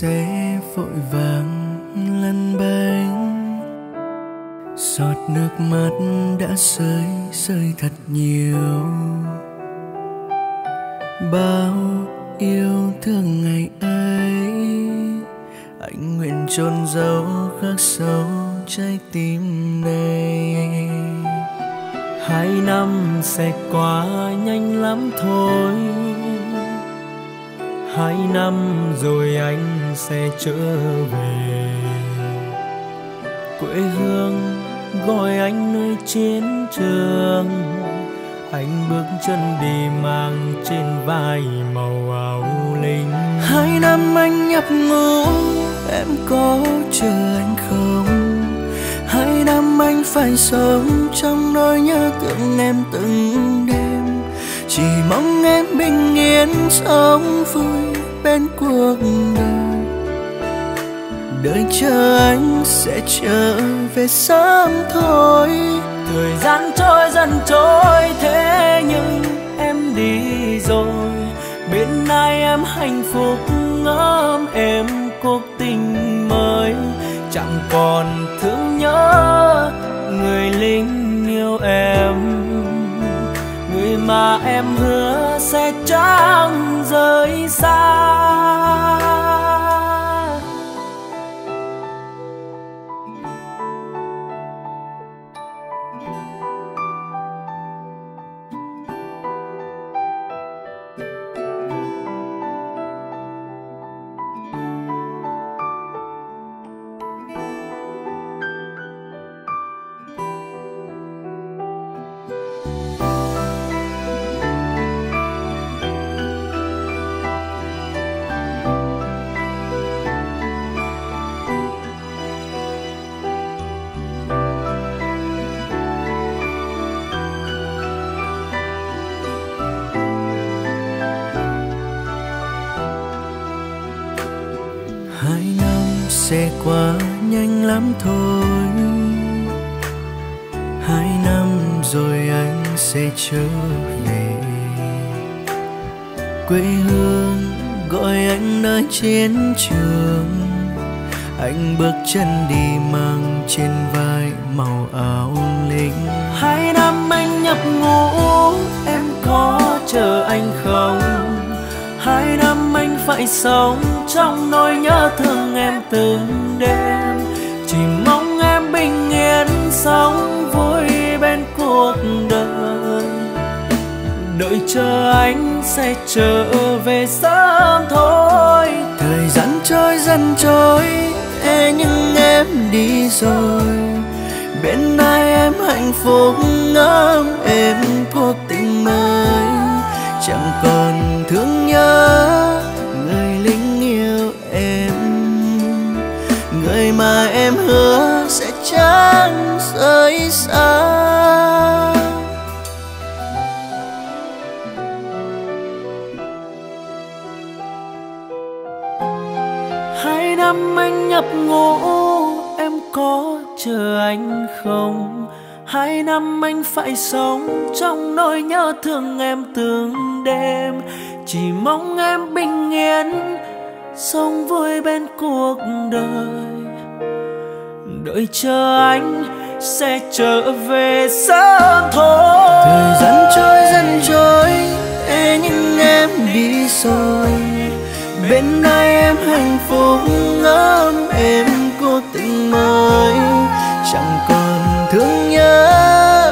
sẽ vội vàng lăn bánh. Giọt nước mắt đã rơi rơi thật nhiều. Bao yêu thương ngày ấy, anh nguyện chôn giấu khắc sâu trái tim này. Hai năm sẽ qua nhanh lắm thôi hai năm rồi anh sẽ trở về. Quê hương gọi anh nơi chiến trường. Anh bước chân đi mang trên vai màu áo lính hai năm anh nhập ngũ, em có chờ anh không? Hai năm anh phải sống trong nỗi nhớ thương em từng đêm chỉ mong em bình yên, sống vui bên cuộc đời. Đợi chờ anh sẽ trở về sớm thôi. Thời gian trôi dần trôi, thế nhưng em đi rồi. Bên ai em hạnh phúc, ngắm em cuộc tình mới. Chẳng còn thương nhớ người lính yêu em em hứa sẽ chẳng rời xa. Sẽ qua nhanh lắm thôi. Hai năm rồi anh sẽ trở về. Quê hương gọi anh nơi chiến trường. Anh bước chân đi mang trên vai màu áo lính. Hai năm anh nhập ngũ, em có chờ anh không? Năm phải sống trong nỗi nhớ thương em từng đêm. Chỉ mong em bình yên, sống vui bên cuộc đời. Đợi chờ anh sẽ trở về sớm thôi. Thời gian trôi, dần trôi, thế nhưng em đi rồi. Bên ai em hạnh phúc ngắm em mà em hứa sẽ chẳng rời xa. Hai năm anh nhập ngũ, em có chờ anh không? Hai năm anh phải sống trong nỗi nhớ thương em từng đêm. Chỉ mong em bình yên, sống vui bên cuộc đời đợi chờ anh sẽ trở về sớm thôi. Thời gian trôi, dần trôi thế nhưng em đi rồi. Bên đây em hạnh phúc, ngắm em cố tình mới. Chẳng còn thương nhớ